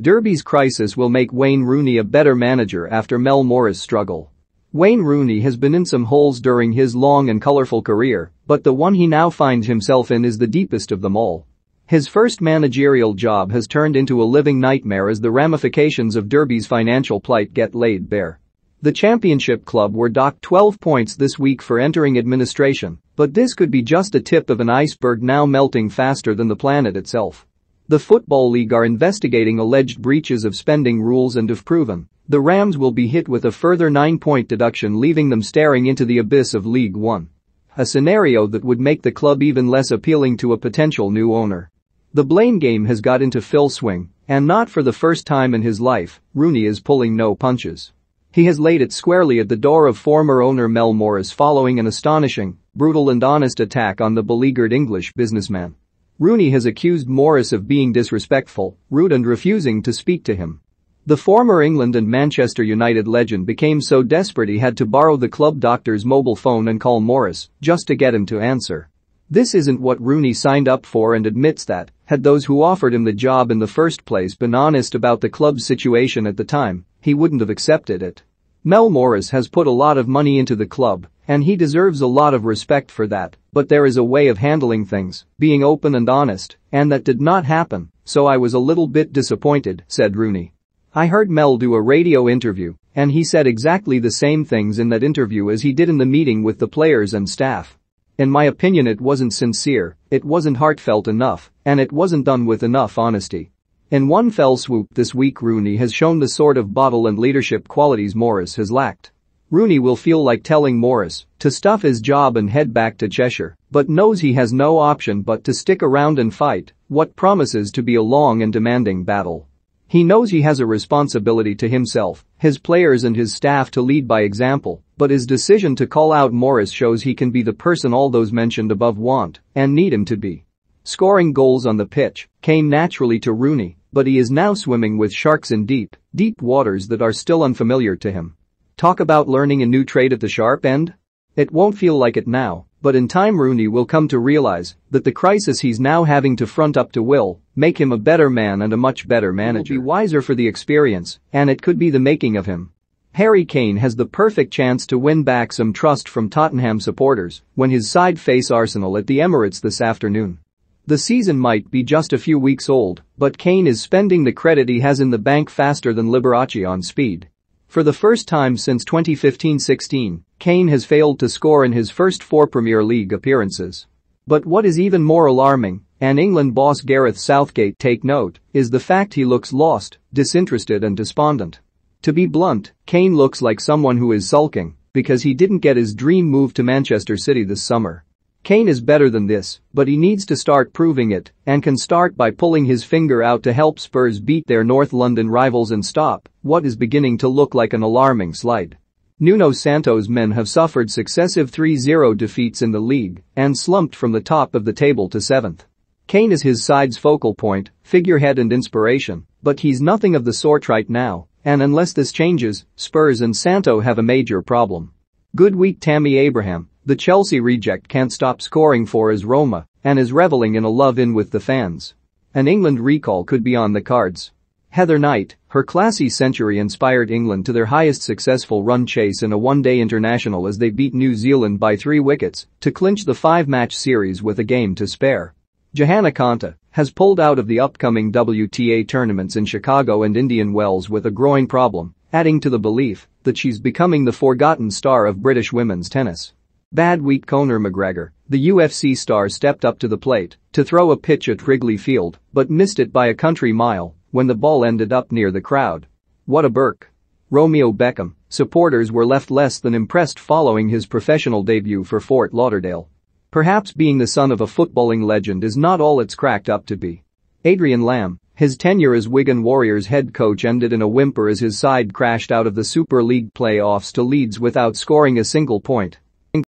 Derby's crisis will make Wayne Rooney a better manager after Mel Morris' struggle. Wayne Rooney has been in some holes during his long and colourful career, but the one he now finds himself in is the deepest of them all. His first managerial job has turned into a living nightmare as the ramifications of Derby's financial plight get laid bare. The championship club were docked 12 points this week for entering administration, but this could be just a tip of an iceberg now melting faster than the planet itself. The Football League are investigating alleged breaches of spending rules and if proven, the Rams will be hit with a further 9-point deduction leaving them staring into the abyss of League One. A scenario that would make the club even less appealing to a potential new owner. The blame game has got into full swing, and not for the first time in his life, Rooney is pulling no punches. He has laid it squarely at the door of former owner Mel Morris following an astonishing, brutal and honest attack on the beleaguered English businessman. Rooney has accused Morris of being disrespectful, rude and refusing to speak to him. The former England and Manchester United legend became so desperate he had to borrow the club doctor's mobile phone and call Morris just to get him to answer. This isn't what Rooney signed up for and admits that, had those who offered him the job in the first place been honest about the club's situation at the time, he wouldn't have accepted it. Mel Morris has put a lot of money into the club, and he deserves a lot of respect for that, but there is a way of handling things, being open and honest, and that did not happen, so I was a little bit disappointed, said Rooney. I heard Mel do a radio interview, and he said exactly the same things in that interview as he did in the meeting with the players and staff. In my opinion it wasn't sincere, it wasn't heartfelt enough, and it wasn't done with enough honesty. In one fell swoop this week Rooney has shown the sort of bottle and leadership qualities Morris has lacked. Rooney will feel like telling Morris to stuff his job and head back to Cheshire, but knows he has no option but to stick around and fight what promises to be a long and demanding battle. He knows he has a responsibility to himself, his players and his staff to lead by example, but his decision to call out Morris shows he can be the person all those mentioned above want and need him to be. Scoring goals on the pitch came naturally to Rooney, but he is now swimming with sharks in deep, deep waters that are still unfamiliar to him. Talk about learning a new trade at the sharp end? It won't feel like it now, but in time Rooney will come to realize that the crisis he's now having to front up to will make him a better man and a much better manager. He will be wiser for the experience, and it could be the making of him. Harry Kane has the perfect chance to win back some trust from Tottenham supporters when his side face Arsenal at the Emirates this afternoon. The season might be just a few weeks old, but Kane is spending the credit he has in the bank faster than Liberace on speed. For the first time since 2015-16, Kane has failed to score in his first four Premier League appearances. But what is even more alarming, and England boss Gareth Southgate take note, is the fact he looks lost, disinterested and despondent. To be blunt, Kane looks like someone who is sulking because he didn't get his dream move to Manchester City this summer. Kane is better than this, but he needs to start proving it and can start by pulling his finger out to help Spurs beat their North London rivals and stop what is beginning to look like an alarming slide. Nuno Santo's men have suffered successive 3-0 defeats in the league and slumped from the top of the table to 7th. Kane is his side's focal point, figurehead and inspiration, but he's nothing of the sort right now, and unless this changes, Spurs and Santo have a major problem. Good week Tammy Abraham, the Chelsea reject can't stop scoring for his Roma and is reveling in a love-in with the fans. An England recall could be on the cards. Heather Knight, her classy century inspired England to their highest successful run chase in a one-day international as they beat New Zealand by three wickets to clinch the five-match series with a game to spare. Johanna Konta has pulled out of the upcoming WTA tournaments in Chicago and Indian Wells with a growing problem, adding to the belief that she's becoming the forgotten star of British women's tennis. Bad week Conor McGregor, the UFC star stepped up to the plate to throw a pitch at Wrigley Field but missed it by a country mile when the ball ended up near the crowd. What a berk. Romeo Beckham, supporters were left less than impressed following his professional debut for Fort Lauderdale. Perhaps being the son of a footballing legend is not all it's cracked up to be. Adrian Lam, his tenure as Wigan Warriors head coach ended in a whimper as his side crashed out of the Super League playoffs to Leeds without scoring a single point